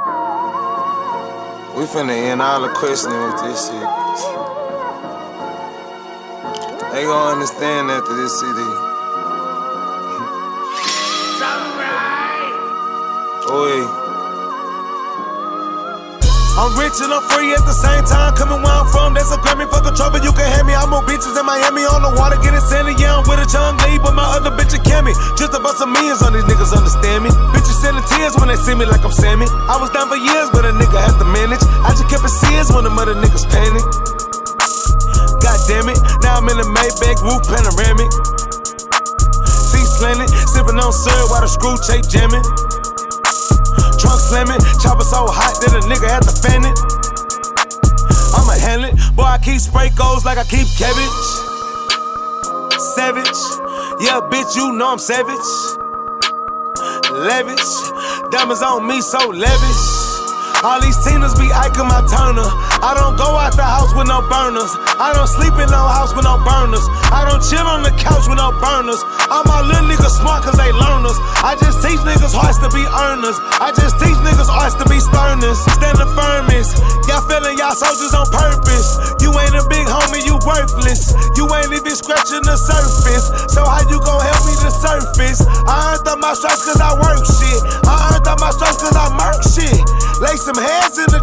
We finna end all the questioning with this shit. They gon' understand after this CD. Oi. I'm rich and I'm free at the same time. Coming where I'm from, that's a Grammy for the trophy. You can have me. I'm more bitches in Miami on the water, getting sandy. Yeah, I'm with a Chun-Li, but my other bitch a Cammy. Just about some millions on these niggas understand me. See me like I'm Sammy. I was down for years, but a nigga had to manage. I just kept it serious when the mother niggas panic. God damn it, now I'm in the Maybach roof panoramic. See slanted, sipping on syrup while the screw tape jamming. Trunk slamming, chopper so hot that a nigga had to fan it. I'ma handle it, boy. I keep spray goals like I keep cabbage. Savage, yeah, bitch, you know I'm savage. Lavish, diamonds on me so lavish. All these teeners be Ike my Turner. I don't go out the house with no burners. I don't sleep in no house with no burners. I don't chill on the couch with no burners. All my little niggas smart cause they learners. I just teach niggas hearts to be earners. I just teach niggas hearts to be sterners. Stand the firmest. Y'all feeling y'all soldiers on purpose. You ain't a big homie, you worthless. You ain't even scratching the surface. So how you gon' help me to surface? My stripes cause I work shit. I up my stripes cause I murk shit. Lay some hands in the